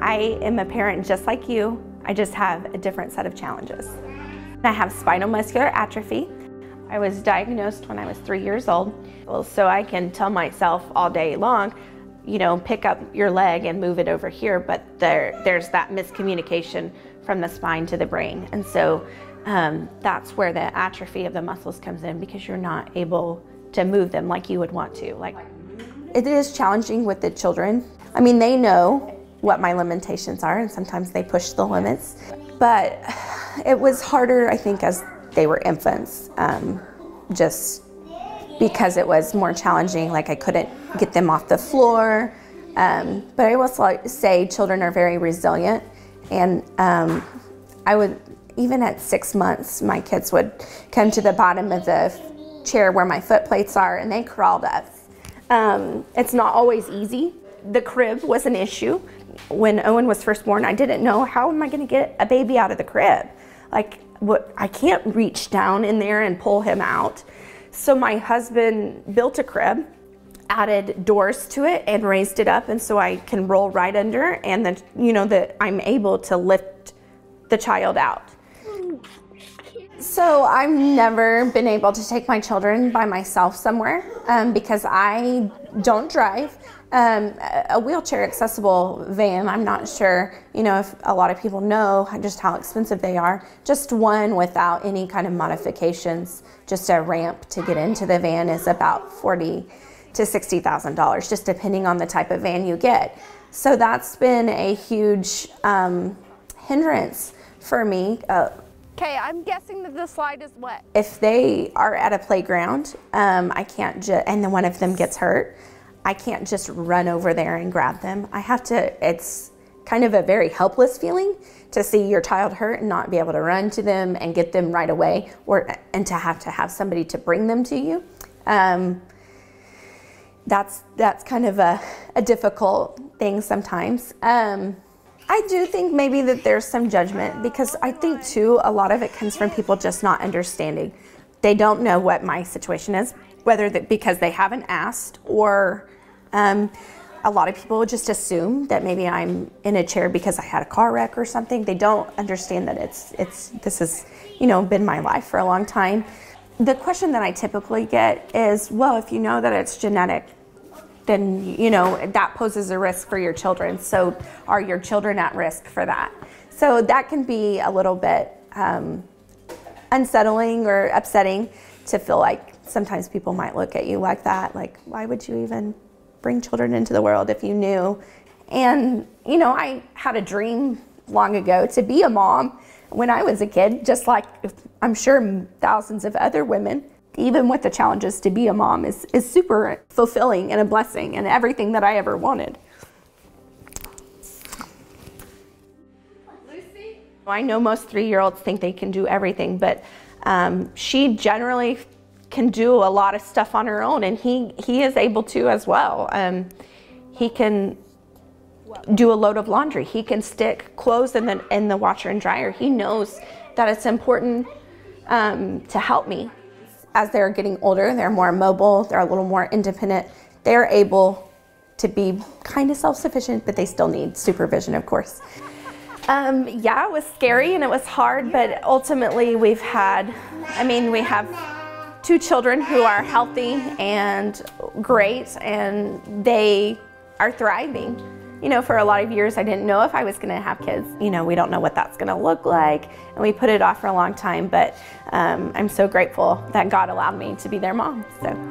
I am a parent just like you. I just have a different set of challenges. I have spinal muscular atrophy. I was diagnosed when I was three years old. Well, so I can tell myself all day long, you know, pick up your leg and move it over here, but there, there's that miscommunication from the spine to the brain. And so um, that's where the atrophy of the muscles comes in because you're not able to move them like you would want to. Like it is challenging with the children. I mean, they know what my limitations are, and sometimes they push the limits. But it was harder, I think, as they were infants, um, just because it was more challenging. Like I couldn't get them off the floor. Um, but I will say children are very resilient, and um, I would even at six months, my kids would come to the bottom of the chair where my foot plates are, and they crawled up. Um, it's not always easy. The crib was an issue. When Owen was first born, I didn't know how am I going to get a baby out of the crib. Like, what? I can't reach down in there and pull him out. So my husband built a crib, added doors to it, and raised it up, and so I can roll right under, and then you know that I'm able to lift the child out. So I've never been able to take my children by myself somewhere um, because I don't drive. Um, a wheelchair accessible van, I'm not sure, you know, if a lot of people know just how expensive they are. Just one without any kind of modifications, just a ramp to get into the van is about forty to sixty thousand dollars, just depending on the type of van you get. So that's been a huge um, hindrance for me. Uh, Okay, I'm guessing that the slide is wet. If they are at a playground, um, I can't just, and then one of them gets hurt, I can't just run over there and grab them. I have to, it's kind of a very helpless feeling to see your child hurt and not be able to run to them and get them right away or, and to have to have somebody to bring them to you. Um, that's, that's kind of a, a difficult thing sometimes. Um, I do think maybe that there's some judgment because I think too a lot of it comes from people just not understanding. They don't know what my situation is, whether that because they haven't asked or um, a lot of people just assume that maybe I'm in a chair because I had a car wreck or something. They don't understand that it's it's this has you know been my life for a long time. The question that I typically get is, well, if you know that it's genetic, then you know that poses a risk for your children. So are your children at risk for that? So that can be a little bit um, unsettling or upsetting to feel like sometimes people might look at you like that, like why would you even bring children into the world if you knew? And you know, I had a dream long ago to be a mom when I was a kid, just like I'm sure thousands of other women even with the challenges to be a mom is, is super fulfilling and a blessing and everything that I ever wanted. Lucy? I know most three-year-olds think they can do everything, but um, she generally can do a lot of stuff on her own, and he, he is able to as well. Um, he can do a load of laundry. He can stick clothes in the, in the washer and dryer. He knows that it's important um, to help me as they're getting older, they're more mobile, they're a little more independent, they're able to be kind of self-sufficient, but they still need supervision, of course. Um, yeah, it was scary and it was hard, but ultimately we've had, I mean, we have two children who are healthy and great, and they are thriving you know, for a lot of years, I didn't know if I was going to have kids. You know, we don't know what that's going to look like, and we put it off for a long time. But um, I'm so grateful that God allowed me to be their mom. So.